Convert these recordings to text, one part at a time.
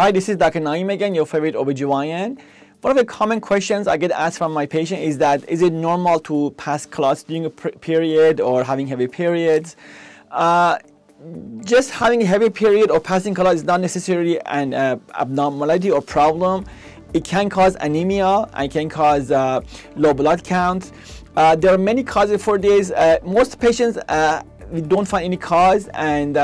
Hi, this is Dr. Naim again, your favorite OBGYN. One of the common questions I get asked from my patient is that is it normal to pass clots during a period or having heavy periods? Uh, just having a heavy period or passing clots is not necessarily an uh, abnormality or problem. It can cause anemia and can cause uh, low blood count. Uh, there are many causes for this. Uh, most patients, uh, we don't find any cause and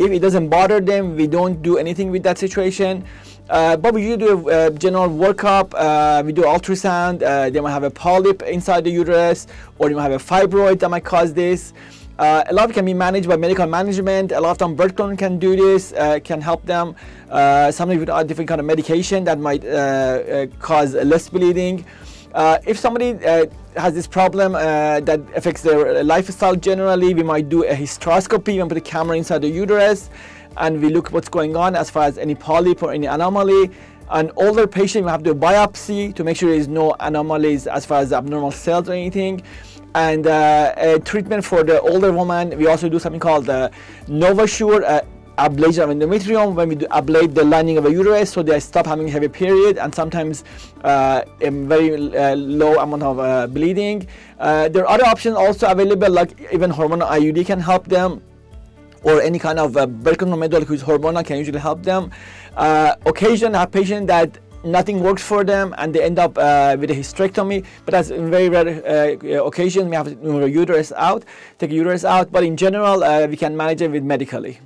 if it doesn't bother them, we don't do anything with that situation. Uh, but we do a, general workup. Uh, we do ultrasound. Uh, they might have a polyp inside the uterus, or they might have a fibroid that might cause this. Uh, a lot can be managed by medical management. A lot of them birth control can do this, uh, can help them. Uh, sometimes with different kind of medication that might cause less bleeding. Uh, if somebody uh, has this problem uh, that affects their lifestyle generally, we might do a hysteroscopy and put a camera inside the uterus and we look what's going on as far as any polyp or any anomaly. An older patient, we have to do a biopsy to make sure there is no anomalies as far as abnormal cells or anything. And uh, a treatment for the older woman, we also do something called the NovaSure uh, ablation of endometrium when we ablate the lining of a uterus so they stop having heavy period and sometimes uh, a very uh, low amount of uh, bleeding. Uh, there are other options also available like even hormonal IUD can help them or any kind of uh, birth whose hormonal can usually help them. Uh, occasionally have patients that nothing works for them and they end up uh, with a hysterectomy but that's in very rare uh, occasion we have to uterus out take uterus out but in general uh, we can manage it with medically